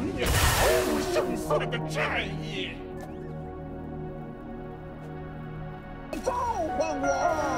你毫无胜算的战役召唤我。